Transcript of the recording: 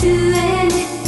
do anything